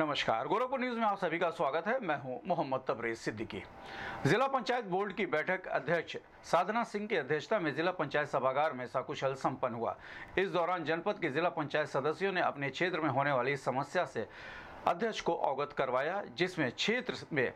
नमस्कार, गोरखपुर न्यूज़ में आप सभी का स्वागत है। मैं हूँ मोहम्मद तबरेज सिद्दीकी। जिला पंचायत बोर्ड की बैठक अध्यक्ष साधना सिंह की अध्यक्षता में जिला पंचायत सभागार में सकुशल संपन्न हुआ। इस दौरान जनपद के जिला पंचायत सदस्यों ने अपने क्षेत्र में होने वाली समस्या से अध्यक्ष को अवगत करवाया, जिसमें क्षेत्र में